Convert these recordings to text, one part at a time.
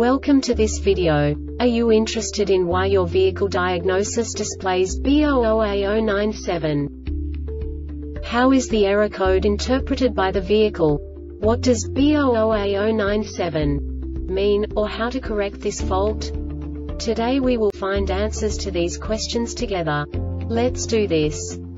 Welcome to this video. Are you interested in why your vehicle diagnosis displays B00A097? How is the error code interpreted by the vehicle? What does B00A097 mean, or how to correct this fault? Today we will find answers to these questions together. Let's do this.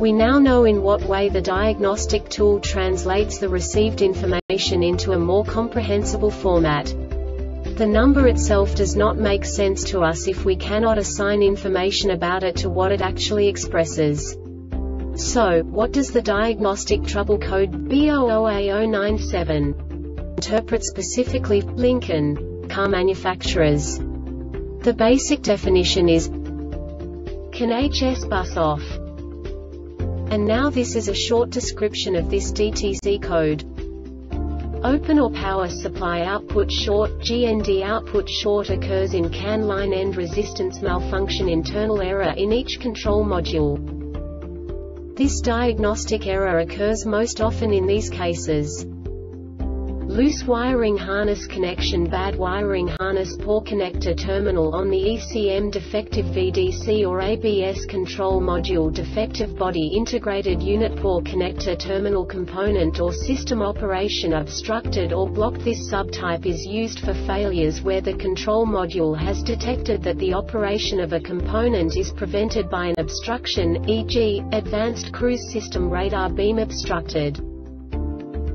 We now know in what way the diagnostic tool translates the received information into a more comprehensible format. The number itself does not make sense to us if we cannot assign information about it to what it actually expresses. So, what does the diagnostic trouble code B00A097 interpret specifically, Lincoln, car manufacturers? The basic definition is CAN HS bus off. And now this is a short description of this DTC code. Open or power supply output short, GND output short occurs in CAN line end resistance malfunction internal error in each control module. This diagnostic error occurs most often in these cases. Loose wiring harness connection Bad wiring harness Poor connector terminal on the ECM Defective VDC or ABS control module Defective body integrated unit Poor connector terminal component or system operation obstructed or blocked This subtype is used for failures where the control module has detected that the operation of a component is prevented by an obstruction, e.g., Advanced Cruise System radar beam obstructed.